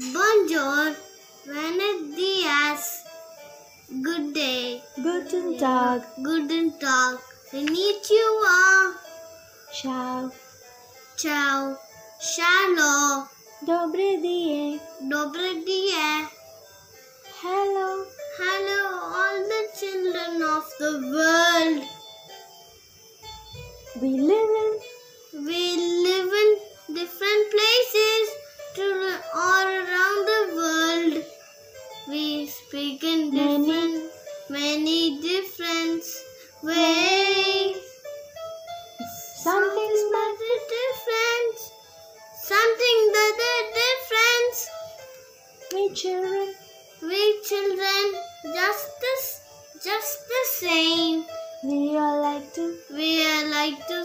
Bonjour. Buenos dias. Good day. Guten Tag. Guten Tag. Konnichiwa. Ciao. Ciao. Shalom. Dobre die. Dobre die. Hello. Hello all the children of the world. We live in many different ways. something that is different. Something that is different. We children. We children just the, just the same. We all like to We like to